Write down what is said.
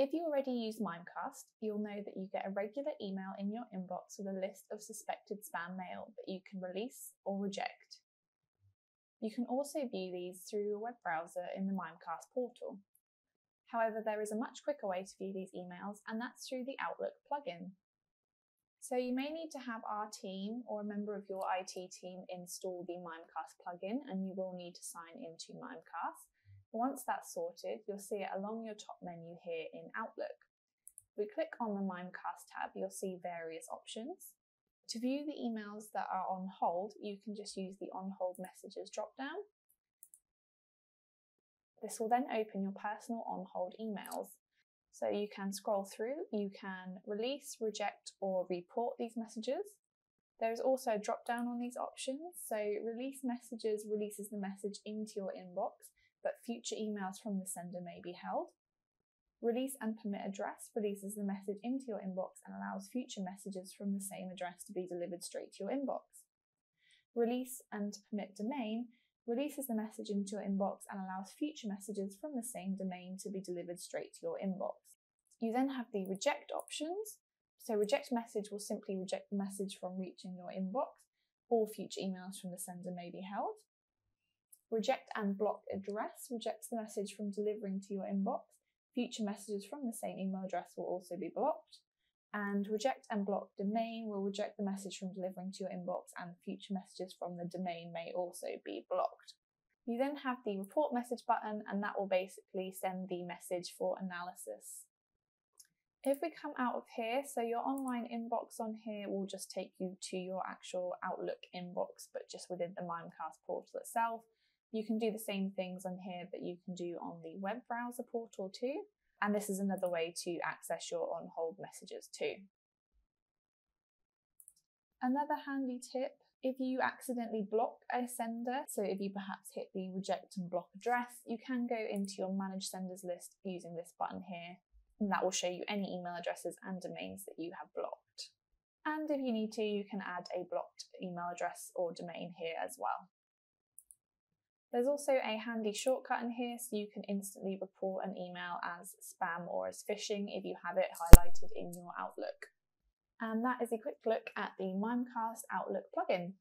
If you already use Mimecast, you'll know that you get a regular email in your inbox with a list of suspected spam mail that you can release or reject. You can also view these through your web browser in the Mimecast portal. However, there is a much quicker way to view these emails, and that's through the Outlook plugin. So you may need to have our team or a member of your IT team install the Mimecast plugin, and you will need to sign into Mimecast. Once that's sorted, you'll see it along your top menu here in Outlook. If we click on the Mimecast tab, you'll see various options. To view the emails that are on hold, you can just use the on hold messages dropdown. This will then open your personal on hold emails. So you can scroll through, you can release, reject, or report these messages. There is also a drop down on these options. So release messages releases the message into your inbox, but future emails from the sender may be held. Release and permit address releases the message into your inbox and allows future messages from the same address to be delivered straight to your inbox. Release and permit domain releases the message into your inbox and allows future messages from the same domain to be delivered straight to your inbox. You then have the reject options. So, reject message will simply reject the message from reaching your inbox. All future emails from the sender may be held. Reject and block address rejects the message from delivering to your inbox Future messages from the same email address will also be blocked. And reject and block domain will reject the message from delivering to your inbox, and future messages from the domain may also be blocked. You then have the report message button, and that will basically send the message for analysis. If we come out of here, so your online inbox on here will just take you to your actual Outlook inbox, but just within the Mimecast portal itself. You can do the same things on here that you can do on the web browser portal too. And this is another way to access your on hold messages too. Another handy tip if you accidentally block a sender, so if you perhaps hit the reject and block address, you can go into your manage senders list using this button here, and that will show you any email addresses and domains that you have blocked. And if you need to, you can add a blocked email address or domain here as well. There's also a handy shortcut in here so you can instantly report an email as spam or as phishing if you have it highlighted in your Outlook. And that is a quick look at the Mimecast Outlook plugin.